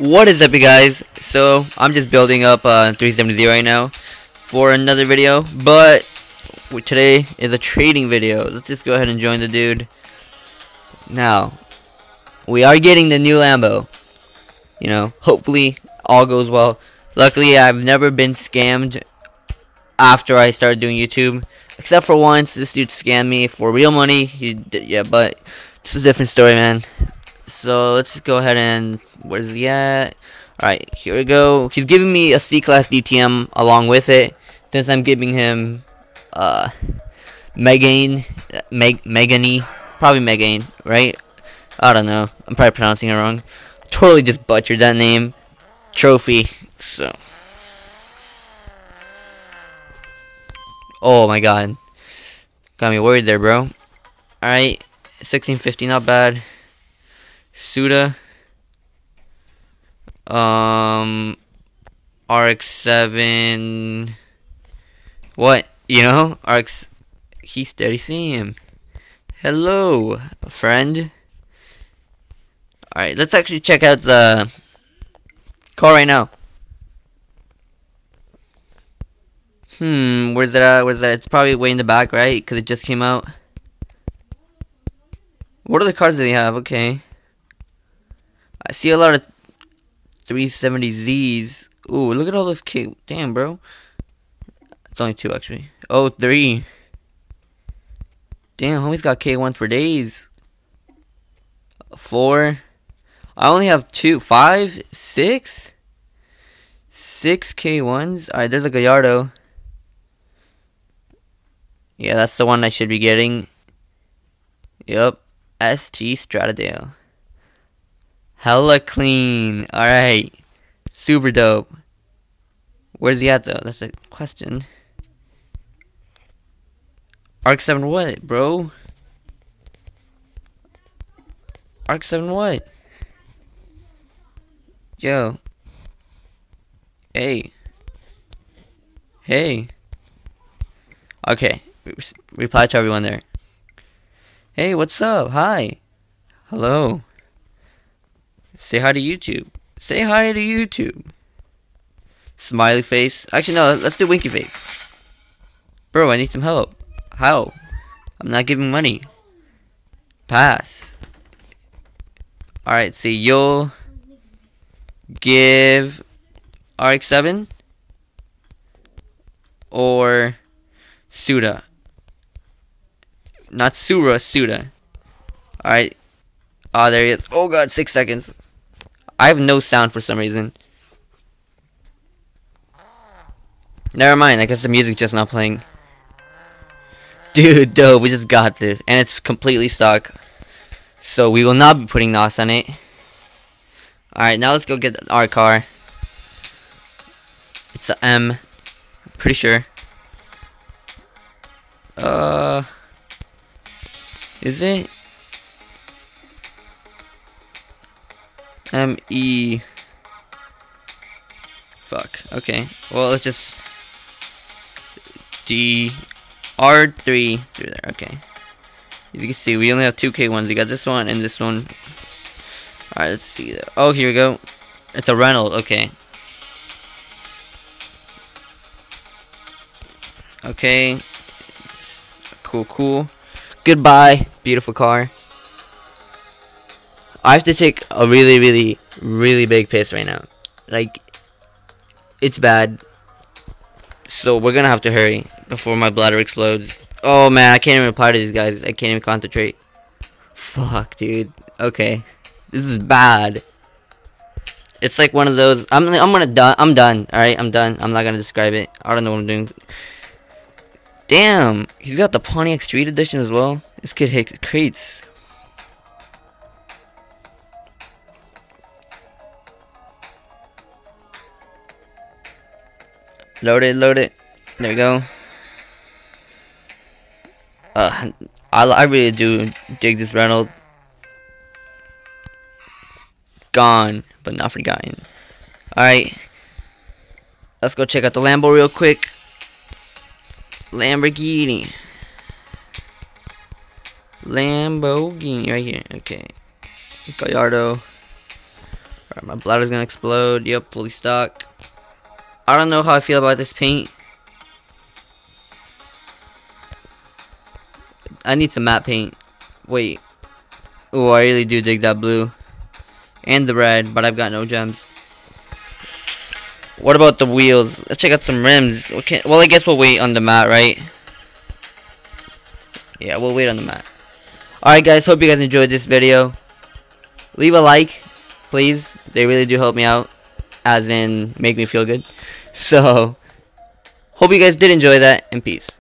What is up you guys? So I'm just building up uh 370 right now for another video but today is a trading video. Let's just go ahead and join the dude. Now we are getting the new Lambo. You know, hopefully all goes well. Luckily I've never been scammed after I started doing YouTube. Except for once, this dude scammed me for real money. He did, yeah, but it's a different story, man. So let's go ahead and where's he at? Alright, here we go. He's giving me a C-Class DTM along with it. Since I'm giving him uh Megane Meg Megane probably Megane, right? I don't know. I'm probably pronouncing it wrong. Totally just butchered that name. Trophy. So Oh my god. Got me worried there, bro. Alright. 1650, not bad. Suda. Um, RX-7. What? You know? RX. He's steady seeing him. Hello, friend. Alright, let's actually check out the car right now. Hmm, where's that? Where's that? It's probably way in the back, right? Because it just came out. What are the cars that they have? Okay. I see a lot of 370Zs. Ooh, look at all those K. Damn, bro. It's only two, actually. Oh, three. Damn, homie's got K1 for days. Four. I only have two. Five? Six? Six K1s? Alright, there's a Gallardo. Yeah, that's the one I should be getting. Yep. ST Stradale. Hella clean. Alright. Super dope. Where's he at though? That's a question. RX-7 what, bro? RX-7 what? Yo. Hey. Hey. Okay. Re reply to everyone there. Hey, what's up? Hi. Hello. Say hi to YouTube. Say hi to YouTube. Smiley face. Actually, no, let's do winky face. Bro, I need some help. How? I'm not giving money. Pass. Alright, see, you'll give RX-7 or Suda. Not Sura, Suda. Alright. Oh, there he is. Oh god, six seconds. I have no sound for some reason. Never mind, I guess the music's just not playing. Dude, dope, we just got this. And it's completely stuck. So we will not be putting NOS on it. Alright, now let's go get our car. It's a M. Pretty sure. Uh... Is it? M E. Fuck. Okay. Well, let's just D R three through there. Okay. As you can see, we only have two K ones. We got this one and this one. All right. Let's see. Oh, here we go. It's a Reynolds. Okay. Okay. Cool. Cool. Goodbye, beautiful car. I have to take a really, really, really big piss right now. Like, it's bad. So we're gonna have to hurry before my bladder explodes. Oh man, I can't even reply to these guys. I can't even concentrate. Fuck, dude. Okay, this is bad. It's like one of those. I'm. I'm gonna done. I'm done. All right, I'm done. I'm not gonna describe it. I don't know what I'm doing. Damn, he's got the Pontiac Street Edition as well. This kid hits crates. Load it, load it. There we go. Uh, I, I really do dig this Reynolds. Gone, but not forgotten. Alright. Let's go check out the Lambo real quick. Lamborghini. Lamborghini right here. Okay. Gallardo. Alright, my bladder's gonna explode. Yep, fully stock. I don't know how I feel about this paint. I need some matte paint. Wait. Oh, I really do dig that blue. And the red, but I've got no gems. What about the wheels? Let's check out some rims. Okay, well, I guess we'll wait on the mat, right? Yeah, we'll wait on the mat. Alright, guys. Hope you guys enjoyed this video. Leave a like, please. They really do help me out. As in, make me feel good. So, hope you guys did enjoy that, and peace.